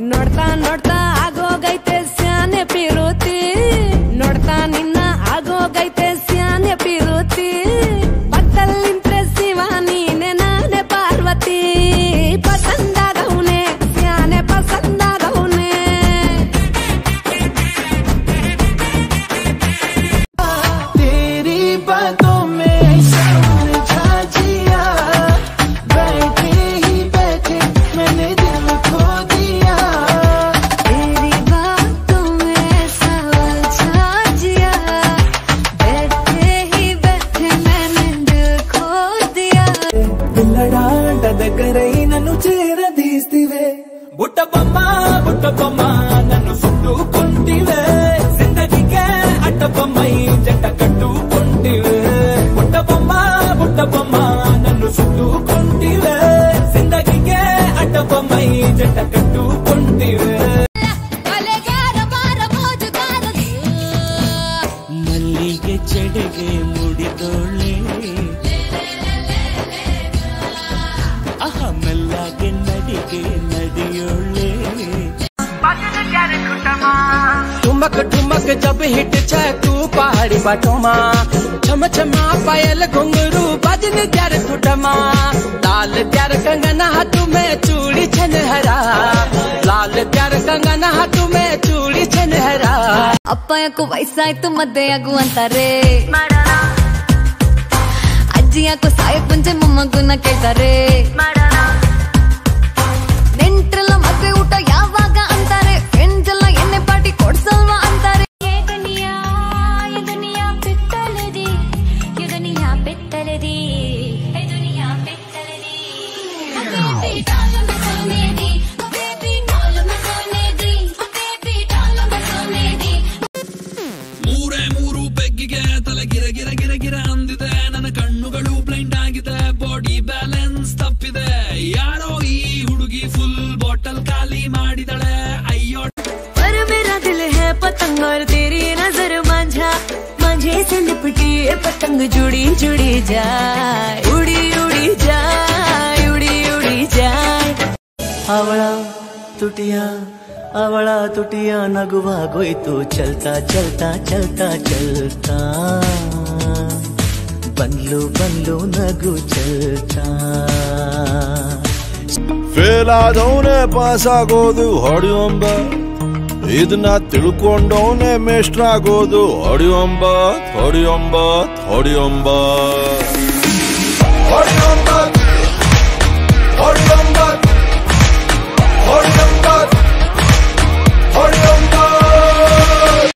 नड़ता नड़ता గంట దగ్గరై నన్ను చేరదీస్తివే. బుట్ట బొమ్మ బుట్ట బొమ్మ నన్ను చుట్టుకుంటివే. జిందగీకే అట్ట బొమ్మై జంట కట్టుకుంటివే. బుట్ట బొమ్మ బుట్ట బొమ్మ నన్ను చుట్టుకుంటివే. ठुमक ठुमक जब हिट छे तू पहाड़ी बाटोमा छम छमा पायल घुंगरू बजन त्यार ठुडमा लाल प्यार कंगना हाथ में चूड़ी छन हरा लाल प्यार कंगना हाथ में चूड़ी छन हरा ಅಪ್ಪ ಯಾಕೋ ವಯಸ್ಸಾಯ್ತು ಮದ್ದೆ ಆಗು ಅಂತಾರೆ ಅಜ್ಜಿ ಯಾಕೋ ಸಾಯಕ್ ಮುಂಚೆ ಮೊಮ್ಮಗುನ ಕೇಳ್ತಾರೆ और तेरी नज़र मांझा। मांझे से लिपटी पतंग जुड़ी जुड़ी जाए। ಅವಳ ತುಟಿಯ ಅವಳ ತುಟಿಯ ನಗುವಾಗೋಯ್ತು ಚಲ್ತಾ ಚಲ್ತಾ ಚಲ್ತಾ ಚಲ್ತಾ. ಬಂದ್ಲು ಬಂದ್ಲು ನಗು ಚಲ್ತಾ. ಫೇಲ್ ಆದವನೇ ಪಾಸ್ ಆಗೋದು ಹೊಡೆಯೊಂಬ, ಇದನ್ನ ತಿಳ್ಕೊಂಡವನೇ ಮೇಷ್ಟ್ರಾಗೋದು ಹೊಡೆಯೊಂಬ ಹೊಡೆಯೊಂಬ. ಹೊಡೆಯೊಂಬ.